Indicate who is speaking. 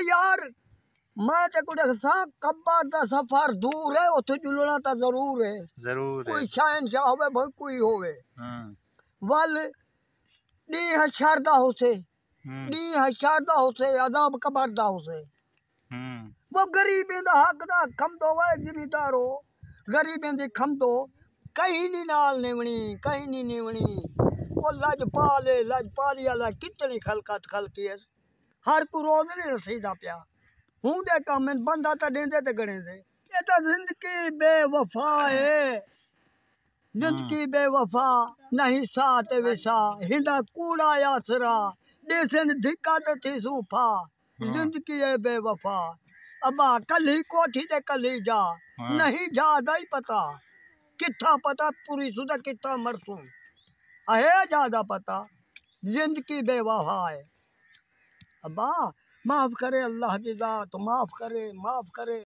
Speaker 1: यार मैं ते कुछ सा कब्बर दा सफ़र दूर है उथे जुलना ता ज़रूर है।
Speaker 2: ज़रूर है।
Speaker 1: कोई शहनशाह होवे भाई कोई होवे।
Speaker 2: हाँ।
Speaker 1: वल डी हशरदा होसे
Speaker 2: हम्म।
Speaker 1: डी हशरदा होसे अजाब कबर दा होसे। वो गरीबें दा हक दा खम दो वे जिमीदारो गरीबें दी खम दो कहीं नहीं नाल निवणी कहीं नहीं निवणी। वो लजपाल है लजपाली वाला कितनी खलकत खलकी है। हर को रोज नहीं रसीदा पिया। हूँ दे काम बंदा तो देंदे ते गणे दे। ये तो ज़िंदगी बेवफा है। ज़िंदगी बेवफा नहीं साथ विसा हिंदा कूड़ा यासरा देसन धिक्का ते थी सूफा। ज़िंदगी है बेवफा। अबा कल ही कोठी ते कल ही जा।
Speaker 2: हाँ।
Speaker 1: नहीं जा दा ही पता। किथा पता पूरी सुधा किथा मरसू। है ज़्यादा पता। ज़िंदगी बेवफा है। अब्बा माफ़ करे अल्लाह की जात माफ़ करे माफ़ करे।